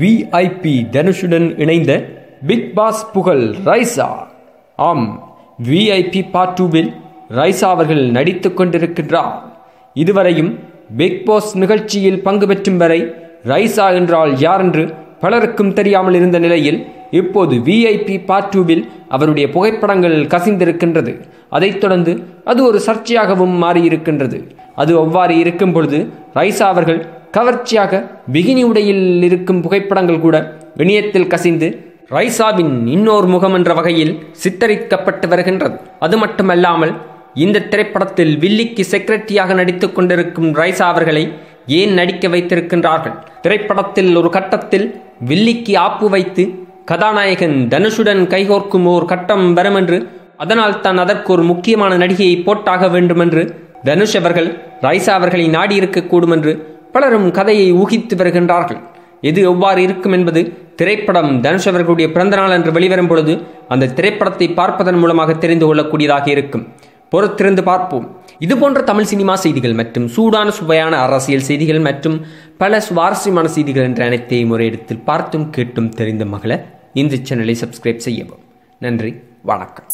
VIP தனுஷுடன் இணைந்த big pass புகழ் ரைசா. ஆம் விஐபி பார்ட் டூவில் ரைசா அவர்கள் நடித்து கொண்டிருக்கின்றார். இதுவரையும் பிக் பாஸ் நிகழ்ச்சியில் பங்கு பெற்றும் வரை ரைசா என்றால் யார் என்று பலருக்கும் தெரியாமல் இருந்த நிலையில் இப்போது விஐபி பார்ட் டூவில் அவருடைய புகைப்படங்கள் கசிந்திருக்கின்றது. அதைத் தொடர்ந்து அது ஒரு சர்ச்சையாகவும் மாறியிருக்கின்றது. அது அவ்வாறு இருக்கும் பொழுது ரைசா அவர்கள் கவர்ச்சியாக பிகினி உடையில் இருக்கும் புகைப்படங்கள் கூட இணையத்தில் கசிந்து ரைசாவின் இன்னொரு முகம் என்ற வகையில் சித்தரிக்கப்பட்டு வருகின்றது. அது மட்டுமல்லாமல் இந்த திரைப்படத்தில் வில்லிக்கு செக்ரட்டரியாக நடித்துக் கொண்டிருக்கும் ரைசா அவர்களை ஏன் நடிக்க வைத்திருக்கின்றார்கள்? திரைப்படத்தில் ஒரு கட்டத்தில் வில்லிக்கு ஆப்பு வைத்து கதாநாயகன் தனுஷுடன் கைகோர்க்கும் ஓர் கட்டம் வரும் என்று அதனால் தான் அதற்கு ஒரு முக்கியமான நடிகையை போட்டாக வேண்டும் என்று தனுஷ் அவர்கள் ரைசா அவர்களை நாடி இருக்கக்கூடும் என்று பலரும் கதையை ஊகித்து வருகின்றார்கள். எது எவ்வாறு இருக்கும் என்பது திரைப்படம் தனுஷ் அவர்களுடைய பிறந்தநாள் என்று வெளிவரும் பொழுது அந்த திரைப்படத்தை பார்ப்பதன் மூலமாக தெரிந்து கொள்ளக்கூடியதாக இருக்கும். பொறுத்திருந்து பார்ப்போம். இது போன்ற தமிழ் சினிமா செய்திகள் மற்றும் சூடான சுவையான அரசியல் செய்திகள் மற்றும் பல சுவாரஸ்யமான செய்திகள் என்ற அனைத்தையும் ஒரு இடத்தில் பார்த்தும் கேட்டும் தெரிந்த மகள இந்த சேனலை சப்ஸ்கிரைப் செய்யவும். நன்றி வணக்கம்.